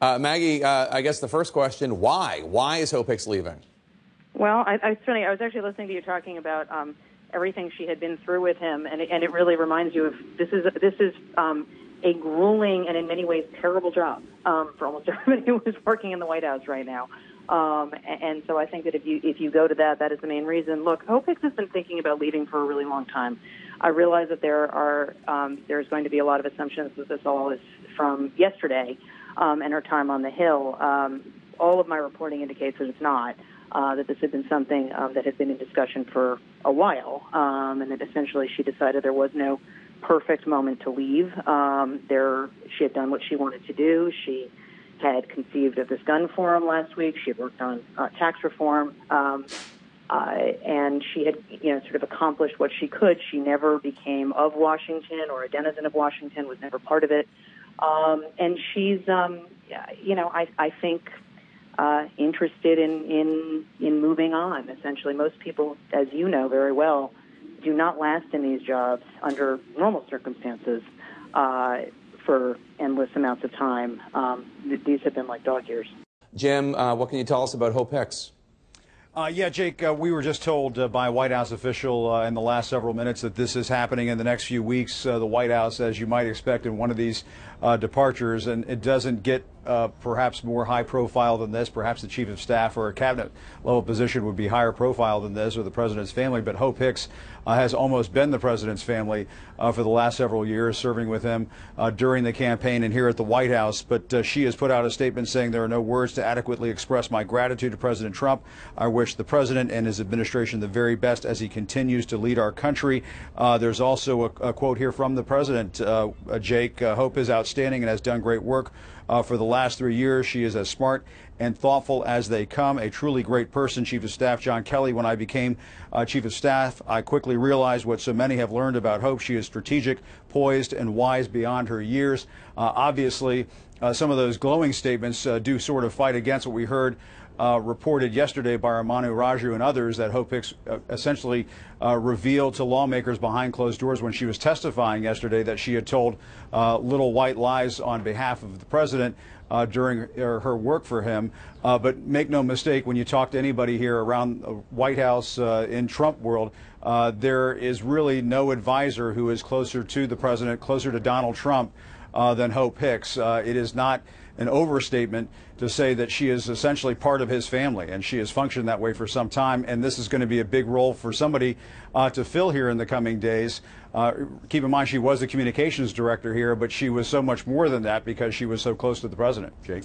Uh, Maggie, uh, I guess the first question: Why? Why is Hicks leaving? Well, I, I certainly I was actually listening to you talking about um, everything she had been through with him, and it, and it really reminds you of this is this is um, a grueling and in many ways terrible job um, for almost everybody who is working in the White House right now. Um, and, and so I think that if you if you go to that, that is the main reason. Look, Hicks has been thinking about leaving for a really long time. I realize that there are um, there's going to be a lot of assumptions that this all is from yesterday um, and her time on the Hill. Um, all of my reporting indicates that it's not. Uh, that this had been something um, that had been in discussion for a while, um, and that essentially she decided there was no perfect moment to leave. Um, there, she had done what she wanted to do. She had conceived of this gun forum last week. She had worked on uh, tax reform. Uh, and she had, you know, sort of accomplished what she could. She never became of Washington or a denizen of Washington. Was never part of it. Um, and she's, um, you know, I, I think uh, interested in, in in moving on. Essentially, most people, as you know very well, do not last in these jobs under normal circumstances uh, for endless amounts of time. Um, th- these have been like dog years. Jim, uh, what can you tell us about Hope Hicks? Uh, yeah, Jake, uh, we were just told uh, by a White House official uh, in the last several minutes that this is happening in the next few weeks. Uh, the White House, as you might expect in one of these uh, departures, and it doesn't get perhaps more high profile than this. Perhaps the chief of staff or a cabinet level position would be higher profile than this or the president's family. But Hope Hicks has almost been the president's family for the last several years, serving with him during the campaign and here at the White House. But she has put out a statement saying there are no words to adequately express my gratitude to President Trump. I wish the president and his administration the very best as he continues to lead our country. Uh, there's also a, a, quote here from the president, uh, uh Jake. Uh, Hope is outstanding and has done great work uh, for the last three years. She is as smart and thoughtful as they come. A truly great person, Chief of Staff John Kelly. When I became uh, Chief of Staff, I quickly realized what so many have learned about Hope. She is strategic, poised, and wise beyond her years. Uh, obviously, uh, some of those glowing statements uh, do sort of fight against what we heard uh, reported yesterday by our Manu Raju and others that Hope Hicks uh, essentially uh, revealed to lawmakers behind closed doors when she was testifying yesterday that she had told uh, little white lies on behalf of the president uh, during her, her, work for him. Uh, but make no mistake, when you talk to anybody here around the White House in Trump world, there is really no advisor who is closer to the president, closer to Donald Trump uh, than Hope Hicks. Uh, it is not an overstatement to say that she is essentially part of his family, and she has functioned that way for some time. And this is going to be a big role for somebody uh, to fill here in the coming days. Uh, keep in mind, she was the communications director here, but she was so much more than that because she was so close to the president. Jake.